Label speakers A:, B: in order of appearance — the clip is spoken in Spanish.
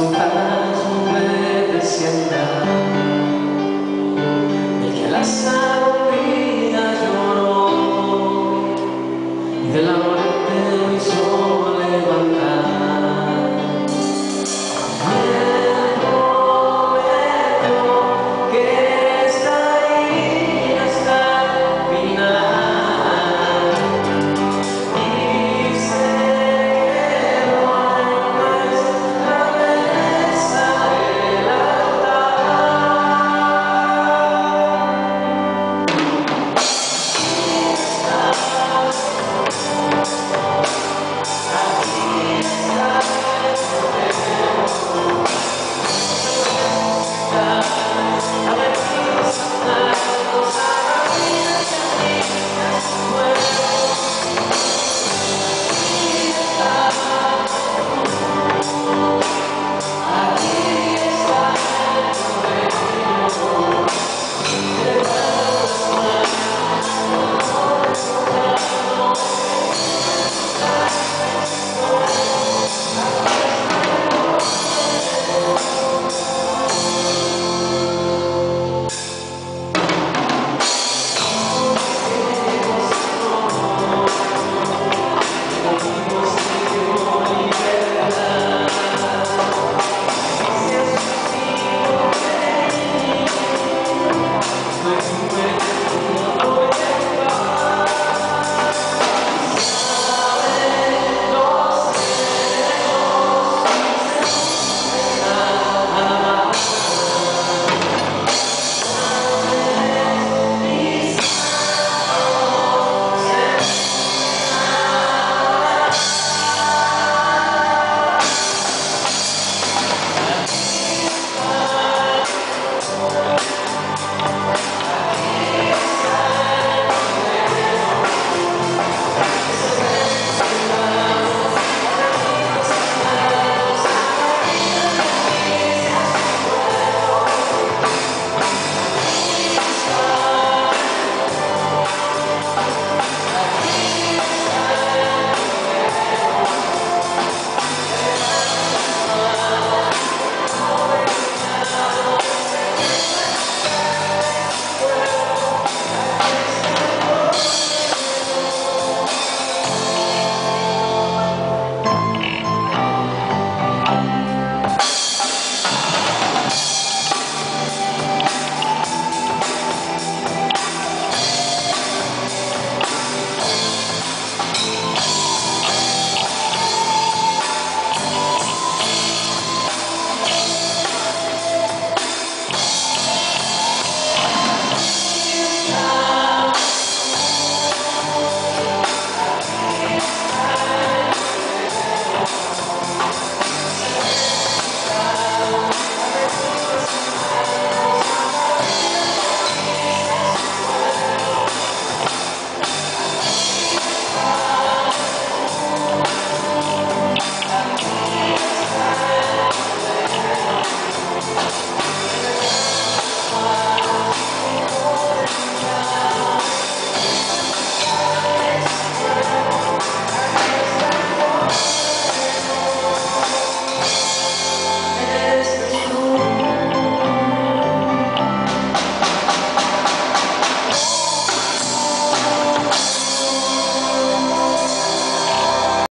A: Son Su paz obedeciendo, el que la sabe.